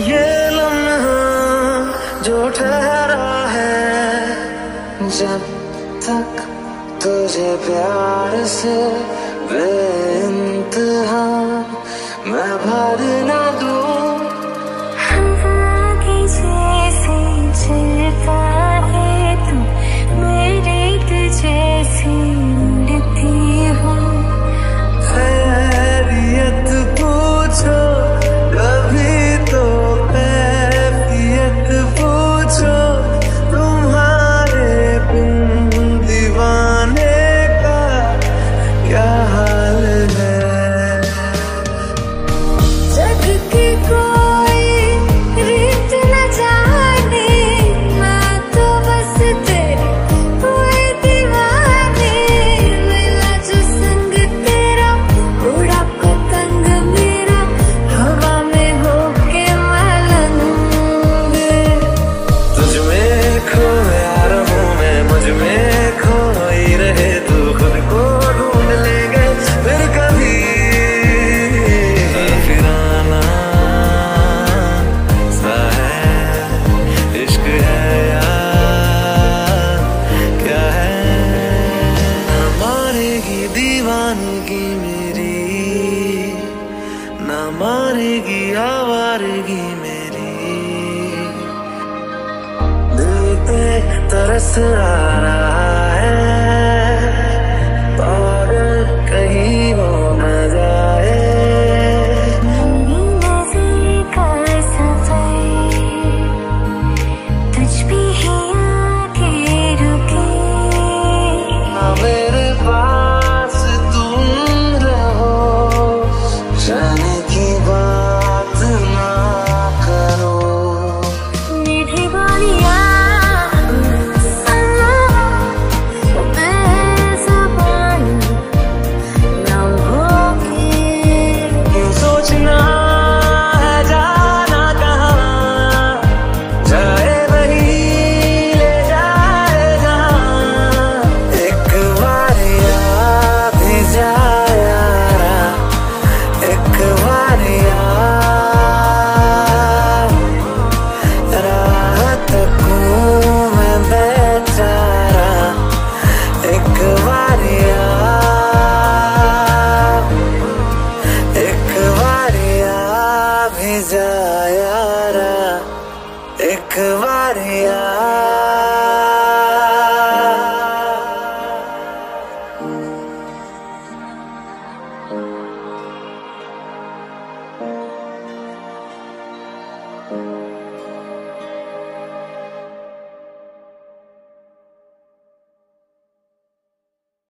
ये लम्हा जो ठहरा है जब तक तुझे प्यार से बेइंतहा आवारगी मेरी। दिल तरस आ रहा